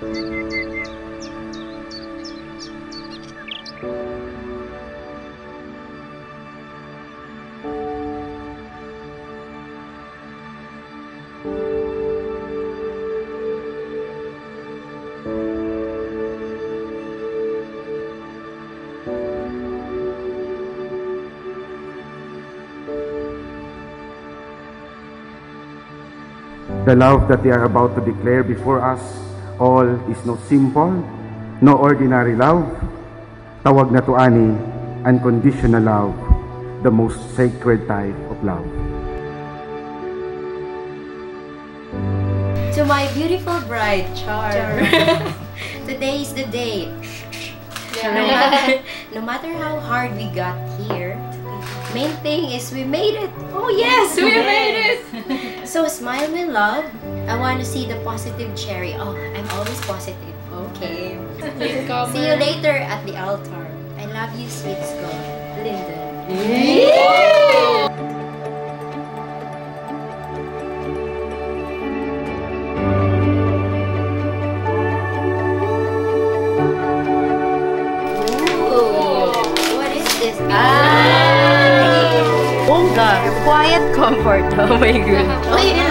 the love that they are about to declare before us all is no simple, no ordinary love. Tawag na to ani, unconditional love, the most sacred type of love. To my beautiful bride, Char. Today is the day. No matter, no matter how hard we got here, main thing is we made it. Oh yes, we made it. So smile with love. I want to see the positive cherry. Oh, I'm always positive. Okay. See you later at the altar. I love you, sweet Scott. Lyndon. Ooh, quiet comfort. Oh my god.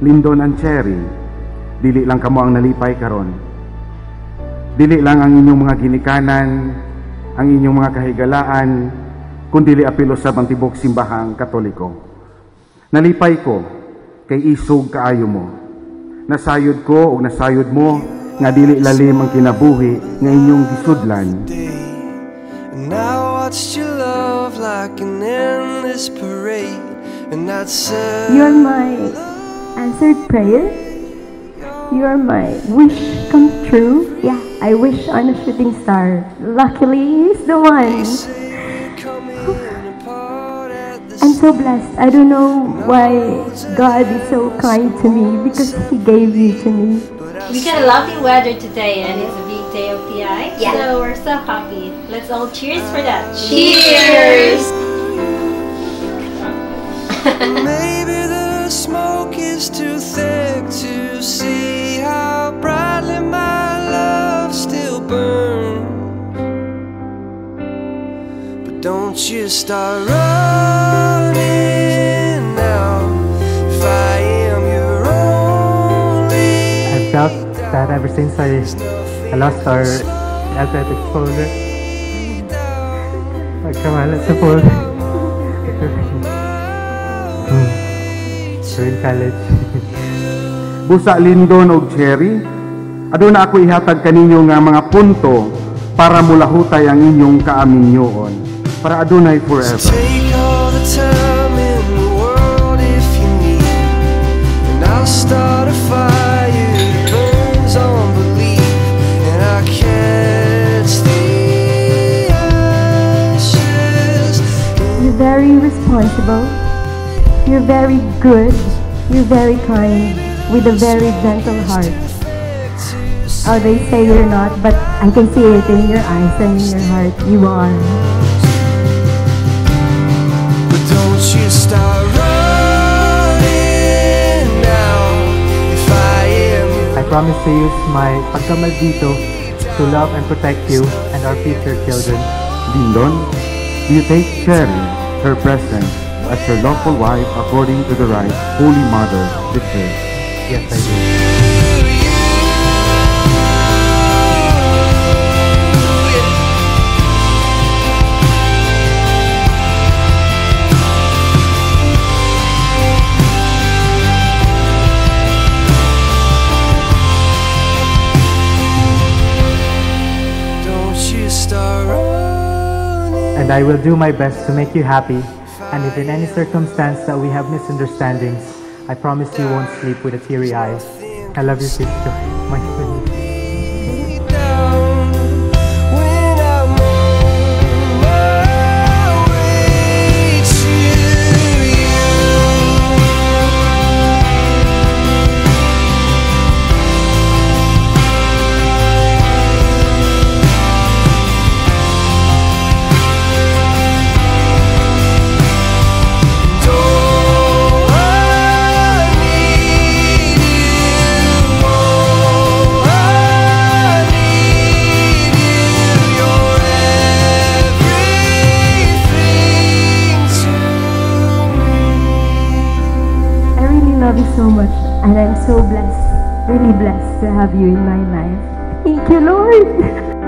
Lindon and Cherry, dili lang kamo ang nalipay karon. Dili lang ang inyong mga ginikanan, ang inyong mga kahigalaan, kundi apilo sa bantibok simbahang katoliko. Nalipay ko kay isog kaayo mo. Nasayod ko o nasayod mo nga dili lalim ang kinabuhi nga inyong gisudlan. And I watched your love like an endless parade. And I'd say, You're my answered prayer. You're my wish come true. Yeah, I wish on a shooting star. Luckily, he's the one. coming apart at the I'm so blessed. I don't know why God is so kind to me because He gave you to me. We got a lovely weather today and it's a big day of PI. Yeah. So we're so happy. Let's all cheers for that. Cheers! Smoke is too thick to see how brightly my love still burns. But don't you start running now. If I am your only. I felt that ever since I, I lost our athletic exposure. Pagkamalat sa pool. We're in college. Busa Lindon og Cherry, aduna ako ihatag kaninyo nga mga punto para mulahutay ang inyong kaaminyoon. Para adunay forever. Take all the time in the world if you need. And I'll start a fire that burns on belief. And I catch the ashes. You're very responsible. You're very good. You're very kind with a very gentle heart. Oh, they say you're not, but I can see it in your eyes and in your heart. You are. But don't you start running now. If I am I promise to use my pagkamaldito to love and protect you and our future children. Lyndon, do you take Cherry, her presence, as your lawful wife according to the right Holy Mother declares? Yes, I do. Don't you start running. And I will do my best to make you happy. And if in any circumstance that we have misunderstandings, I promise you won't sleep with a teary eye. I love you, sister. My And I'm so blessed, really blessed to have you in my life. Thank you, Lord.